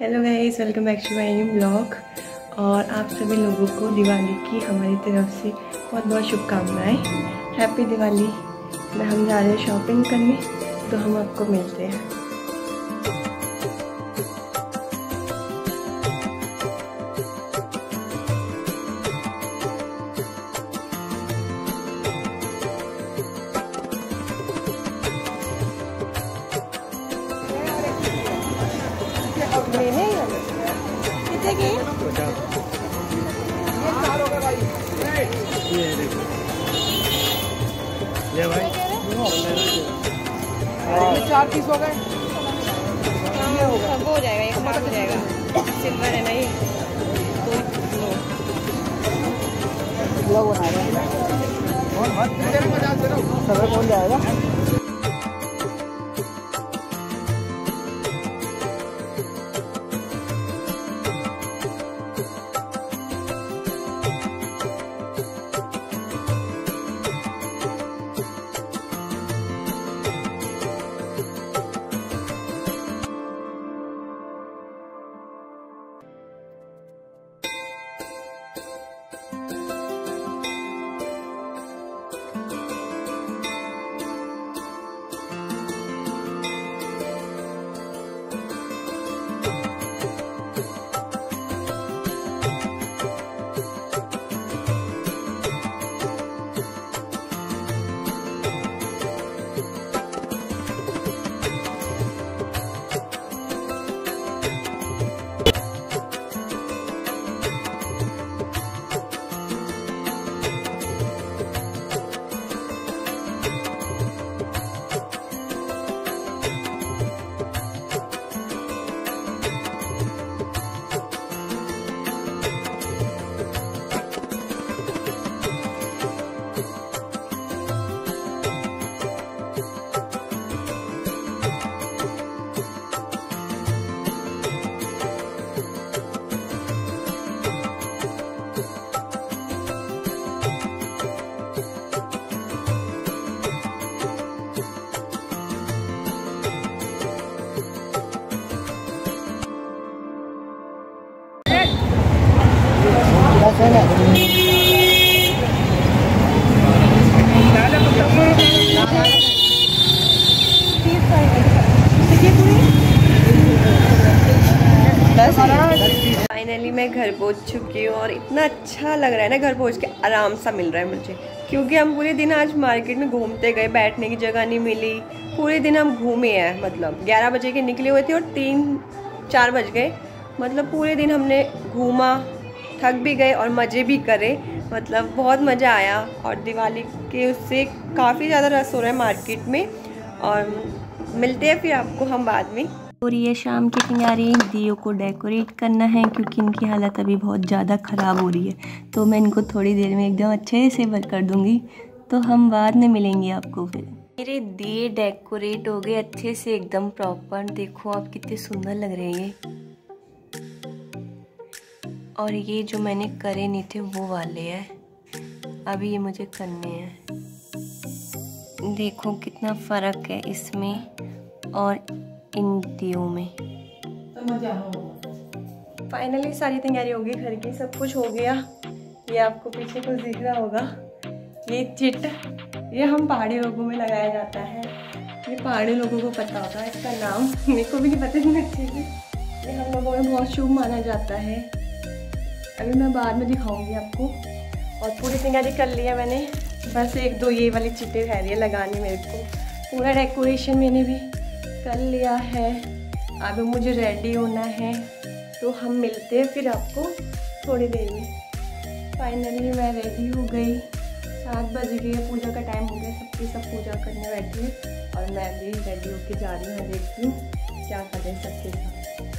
Hello guys welcome back to my blog और आप सभी लोगों को दिवाली की हमारी तरफ़ से बहुत बहुत शुभकामनाएँ। हैप्पी दिवाली। हम जा रहे हैं शॉपिंग करने तो हम आपको मिलते हैं। ये भाई। चार पीस हो गए। सब हो जाएगा एक साथ हो जाएगा। सिल्वर है ना ये? ब्लॉग बना रहे हैं। समय कौन जाएगा। फाइनली मैं घर पहुँच चुकी हूँ और इतना अच्छा लग रहा है ना घर पहुँच के आराम सा मिल रहा है मुझे। क्योंकि हम पूरे दिन आज मार्केट में घूमते गए, बैठने की जगह नहीं मिली। पूरे दिन हम घूमे हैं मतलब 11 बजे के निकले हुए थे और तीन, चार बज गए। मतलब पूरे दिन हमने घूमा थक भी गए और मज़े भी करे। मतलब बहुत मज़ा आया और दिवाली के उससे काफ़ी ज़्यादा रस हो रहा है मार्केट में। और मिलते हैं फिर आपको हम बाद में। और ये शाम की तैयारी, दियो को डेकोरेट करना है क्योंकि इनकी हालत अभी बहुत ज़्यादा ख़राब हो रही है। तो मैं इनको थोड़ी देर में एकदम अच्छे से वर्क कर दूँगी। तो हम बाद में मिलेंगे आपको फिर। मेरे दिए डेकोरेट हो गए अच्छे से एकदम प्रॉपर देखो आप कितने सुंदर लग रहे हैं और ये जो मैंने करे नहीं थे, वो वाले हैं। अभी ये मुझे करने हैं। देखो कितना फ़र्क है इसमें और इन दियों में। फाइनली सारी तैयारी हो गई घर की, सब कुछ हो गया। ये आपको पीछे कुछ दिख रहा होगा। ये चिट, ये हम पहाड़ी लोगों में लगाया जाता है। ये पहाड़ी लोगों को पता होता है इसका नाम मेरे को भी नहीं पता इतनी अच्छे से। ये हम लोगों में बहुत शुभ माना जाता है। अभी मैं बाद में दिखाऊँगी आपको। और पूरी तैयारी कर लिया मैंने। बस एक दो ये वाली चिट्टे रह रही है लगानी मेरे को। पूरा डेकोरेशन मैंने भी कर लिया है। अब मुझे रेडी होना है। तो हम मिलते हैं फिर आपको थोड़ी देर में। फाइनली मैं रेडी हो गई। सात बज गए, पूजा का टाइम हो गया। सबकी सब पूजा करने बैठी और मैं भी रेडी होके जा रही हूँ, देखती हूँ क्या करें सबके साथ।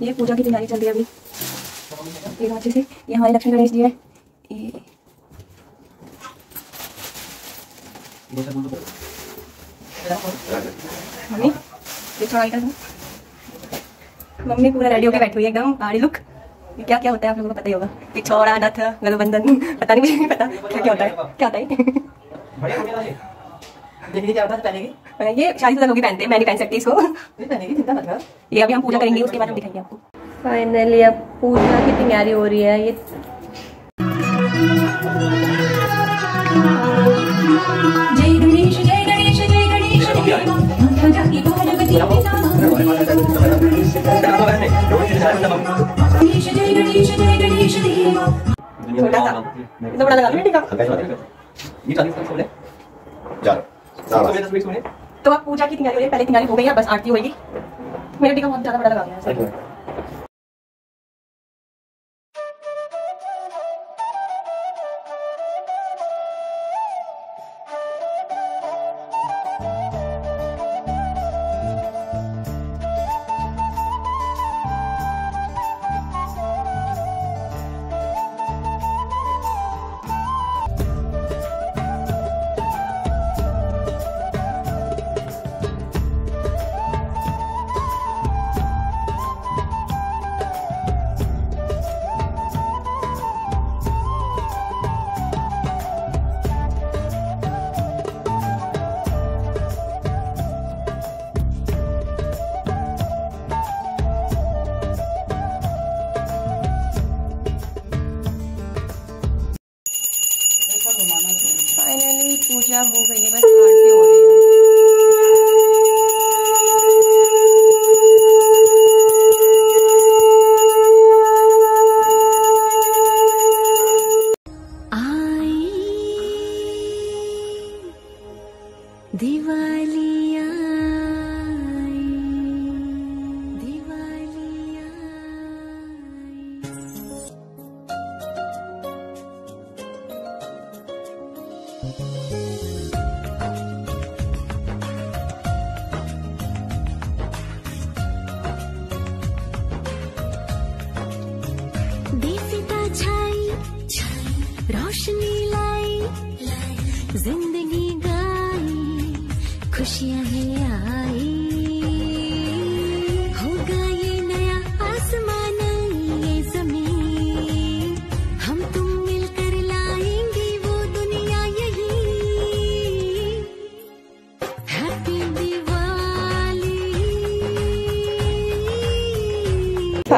ये पूजा की तैयारी चल रही है अभी। ये अच्छे से, ये हमारे लक्ष्मी गणेश जी है। मम्मी पूरा रेडी होके बैठी हुई है एकदम पहाड़ी लुक क्या क्या होता है आप लोगों को पता ही होगा। पिछौड़ा नथ गलबंधन पता नहीं मुझे नहीं पता। क्या क्या होता है? क्या होता है? देखिए क्या होता है पहनेगी ये शादी लोग ही पहनते हैं मैं नहीं पहन सकती इसको पहनेगी चिंता मत कर ये अभी हम पूजा करेंगे उसके बाद हम दिखाएँगे आपको फाइनली अब पूजा की तैयारी हो रही है ये जय गणेश जय गणेश जय गणेश देवा ध्वजा की गणपति गणेश जय गणेश जय गणेश देवा छोटा सा बड़ा लगा बेटे का तो आप पूजा की तैयारी हो रही है? पहले तैयारी हो गई है बस आरती होगी? मेरे टीका बहुत ज़्यादा बड़ा लगा है। दिवाली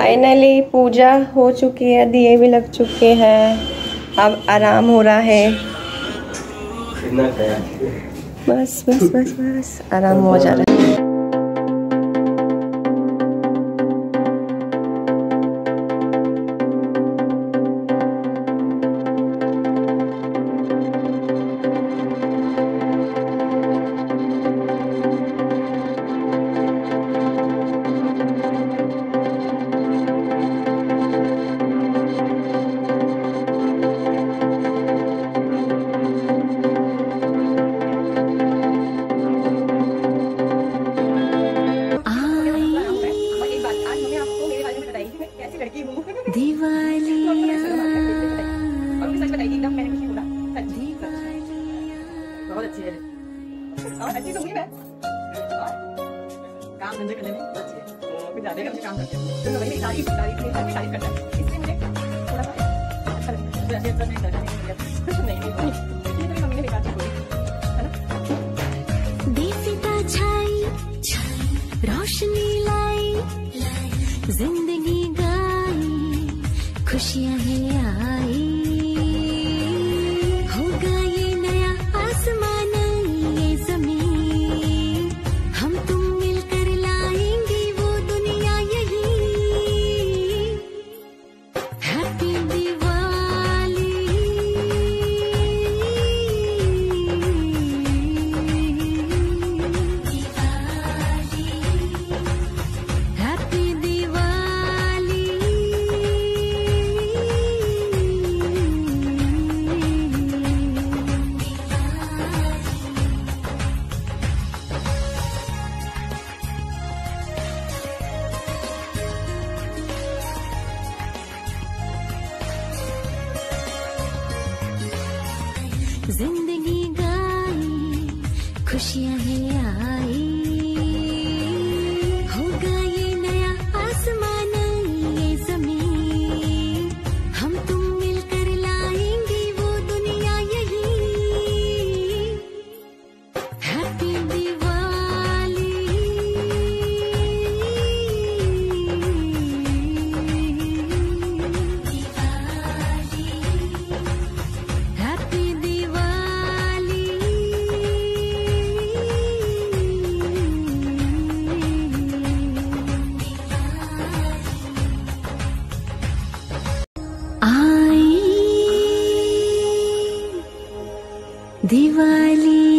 फाइनली पूजा हो चुकी है दिए भी लग चुके हैं। अब आराम हो रहा है। बस बस बस बस आराम हो जा रहा है। काम धंधे करने में है कुछ ज़्यादा काम करते हैं वही तारीफ़ तारीफ़ नहीं तारीफ़ करता है इसलिए मुझे थोड़ा सा अच्छा लगता है नहीं नहीं ज़िंदगी गाई खुशियाँ दिवाली।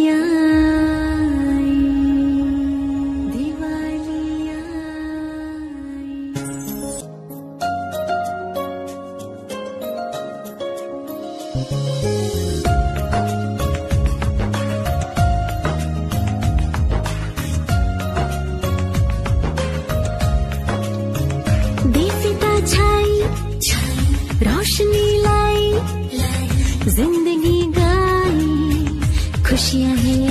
西安